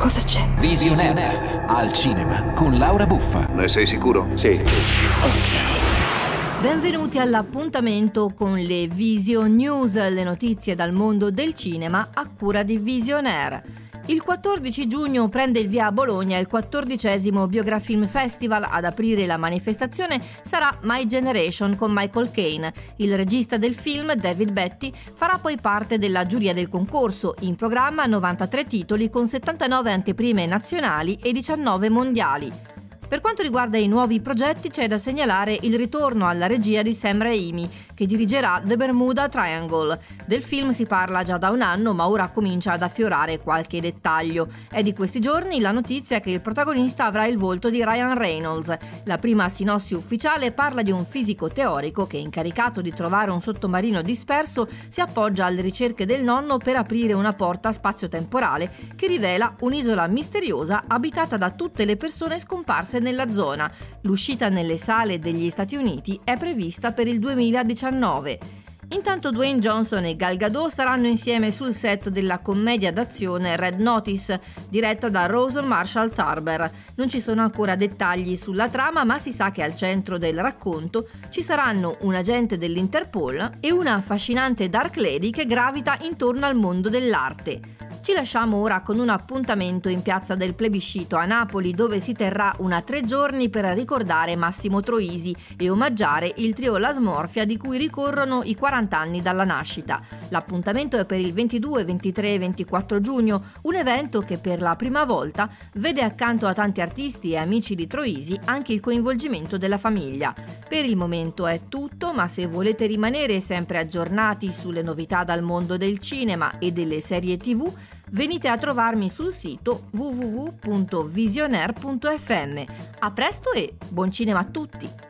Cosa c'è? Visionaire al cinema con Laura Buffa. Ne sei sicuro? Sì. Benvenuti all'appuntamento con le Vision News, le notizie dal mondo del cinema a cura di Visionaire. Il 14 giugno prende il via a Bologna il 14 Biografilm Festival. Ad aprire la manifestazione sarà My Generation con Michael Caine. Il regista del film, David Betty, farà poi parte della giuria del concorso. In programma 93 titoli con 79 anteprime nazionali e 19 mondiali. Per quanto riguarda i nuovi progetti c'è da segnalare il ritorno alla regia di Sam Raimi, che dirigerà The Bermuda Triangle. Del film si parla già da un anno, ma ora comincia ad affiorare qualche dettaglio. È di questi giorni la notizia che il protagonista avrà il volto di Ryan Reynolds. La prima sinossi ufficiale parla di un fisico teorico che, incaricato di trovare un sottomarino disperso, si appoggia alle ricerche del nonno per aprire una porta spazio-temporale che rivela un'isola misteriosa abitata da tutte le persone scomparse nella zona. L'uscita nelle sale degli Stati Uniti è prevista per il 2019. Intanto Dwayne Johnson e Gal Gadot saranno insieme sul set della commedia d'azione Red Notice, diretta da Rosen Marshall Tarber. Non ci sono ancora dettagli sulla trama, ma si sa che al centro del racconto ci saranno un agente dell'Interpol e una affascinante Dark Lady che gravita intorno al mondo dell'arte. Ci lasciamo ora con un appuntamento in piazza del plebiscito a Napoli dove si terrà una tre giorni per ricordare Massimo Troisi e omaggiare il trio La Smorfia di cui ricorrono i 40 anni dalla nascita. L'appuntamento è per il 22, 23 e 24 giugno, un evento che per la prima volta vede accanto a tanti artisti e amici di Troisi anche il coinvolgimento della famiglia. Per il momento è tutto, ma se volete rimanere sempre aggiornati sulle novità dal mondo del cinema e delle serie tv, venite a trovarmi sul sito www.visionaire.fm. A presto e buon cinema a tutti!